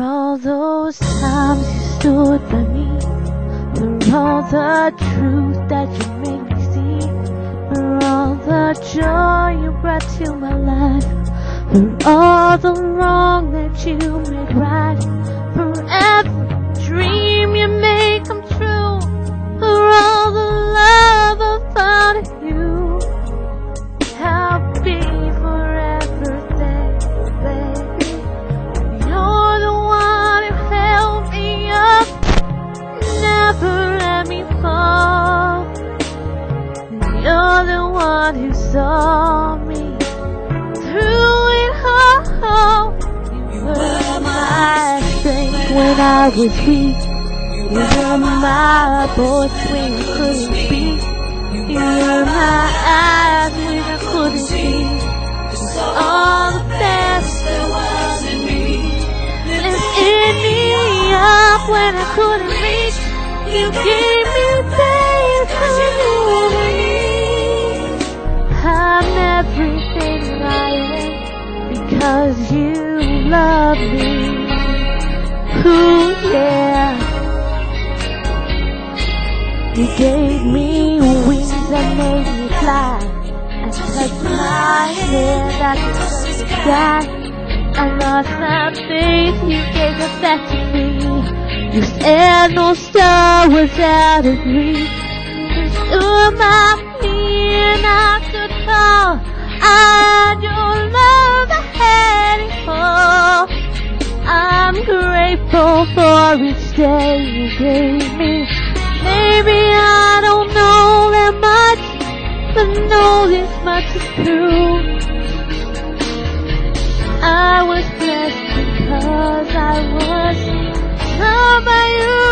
all those times you stood by me, for all the truth that you made me see, for all the joy you brought to my life, for all the wrong that you made right, for saw me through it all. You were my strength when I was weak. You were my voice when you couldn't speak. You were my eyes when I couldn't see. All the best there was in me. Lifted me up when I couldn't reach. You gave everything I am because you love me. Ooh, yeah. You gave me wings that made me fly. I touched my head, could the sky. I lost my faith, you gave it back to me. You said no star was out of reach. You stood my me and I could grateful for each day you gave me. Maybe I don't know that much, but know this much is true. I was blessed because I was loved by you.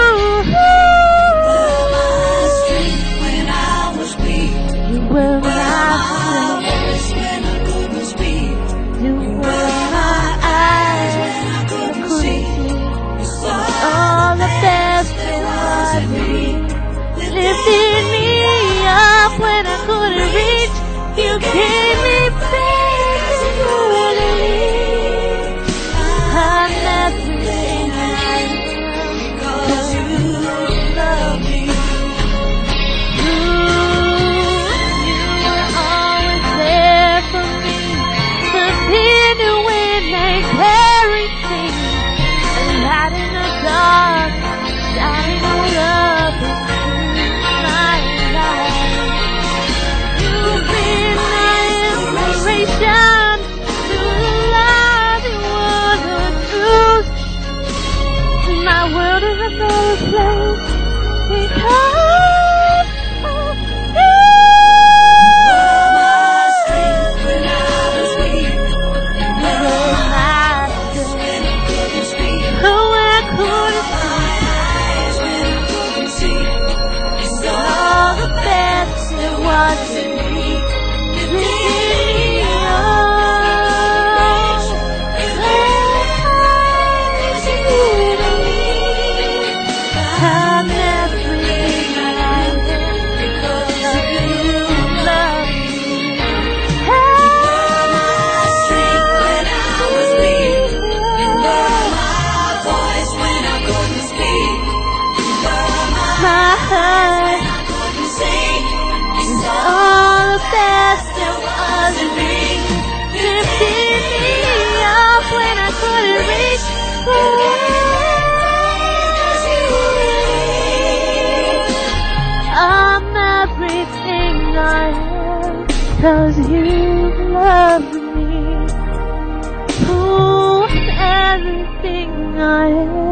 night.